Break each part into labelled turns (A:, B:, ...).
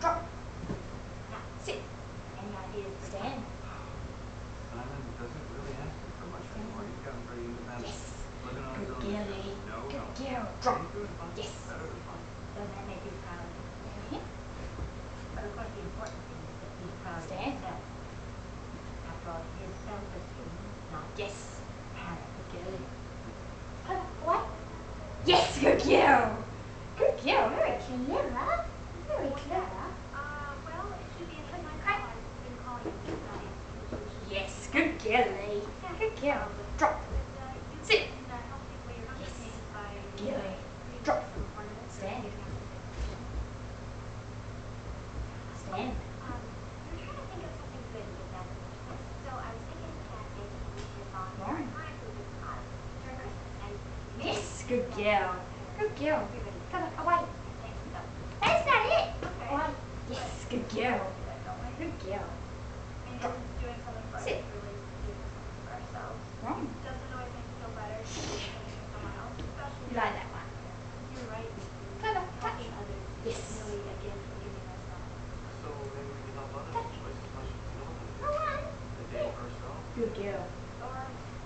A: Drop. Sit.
B: Any ideas
A: Stand.
C: Simon doesn't really for much anymore. Independent.
A: Yes. Good Good girl. Drop. Yes.
B: That. But of course, the important thing is that his self-esteem,
A: Yes. Good. Clever. What? Yes, good girl. Good. Very clever. Very clever.
D: Uh, well, it should be in my car. I've been calling you since I asked you.
A: Yes, good. Good girl. Drop.
D: Uh,
A: Sit.
D: uh, help me weigh your
A: Yes. Good. Drop. Stand.
D: Stand. Um, we were trying to think of something good to give back to Christmas, so I was thinking that maybe we should volunteer our
A: Right.
D: time to do us during Christmas and
A: Yes, good girl. Good girl. Come on, away.
D: I think so.
A: That's not it.
D: Okay.
A: Away. Yes, good girl.
D: Do that, don't we?
A: Good girl.
D: And
A: Drop.
D: then doing something Oh for us
A: Sit.
D: is really do for ourselves.
A: Wrong.
D: Doesn't always make you feel better to do something for someone else, especially.
A: You like that one?
D: You're right.
A: Clever. Touch.
D: Helping others
A: Yes.
D: a gift we're giving ourselves.
C: So maybe we can help others
A: Touch.
C: twice as much as we help them.
A: Come on.
C: The day for ourselves.
A: Good girl.
D: Or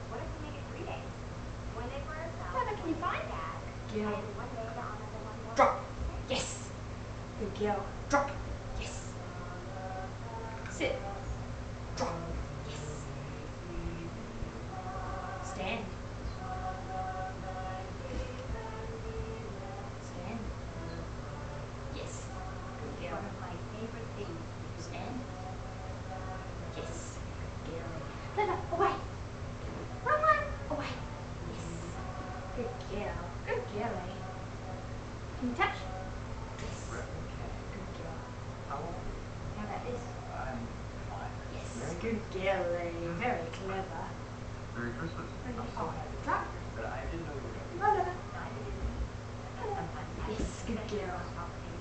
D: what if we make it three days? One day for ourselves.
A: Clever, can you find
D: Dad.
A: Girl.
D: And one day to honor the one more.
A: Drop. Yes. Good girl. Drop. Sit. Drop. Yes. Stand. Stand. Yes. Good
B: One
A: girl.
B: of my favorite things
A: Stand. Yes. Good girl. Away. One. Away. Yes. Good girl. Good girl. Eh? Can you touch? Yes. Good girl.
C: How old are you?
A: How about this?
C: I'm five.
A: Yes.
C: Very
A: Good girlie. Very clever.
C: Merry Christmas. I'm so
A: Oh,
C: happy.
A: drop.
C: But I didn't know you were going to
A: Yes, good
B: especially
A: girl.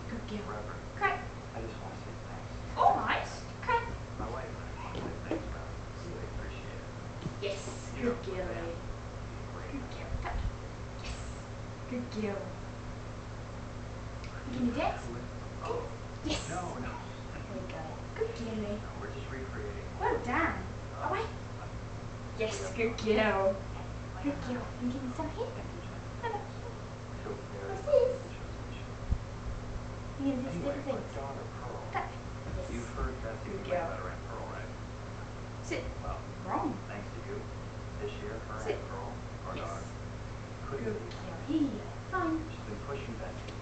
A: Good girl.
C: Reverend.
A: Crack.
C: I just want to say thanks.
A: All right. Crack.
C: My wife and I want to say thanks, Reverend. Really appreciate it.
A: Yes.
C: You
A: Good
C: know,
A: girlie. Good
C: Great.
A: girl. Touch. Yes. Good girl. Can you dance?
C: Oh,
A: Yes.
C: no, no.
A: There we go. Good girlie.
C: No, We're just recreating.
A: Well done. Away. Yes. Good girl. Good girl. And give me some here. Clever.
C: So very
A: What's this?
C: chosen.
A: You can do different things.
C: daughter Pearl.
A: Touch. Yes.
C: You've heard Betsy
A: Good
C: complain
A: girl.
C: about her Aunt Pearl, right?
A: Sit.
C: Well,
A: Wrong.
C: thanks to you, this year, her
A: Sit.
C: Aunt Pearl, our
A: Yes.
C: daughter, couldn't
A: Good
C: leave.
A: Fine.
C: She's been pushing Betsy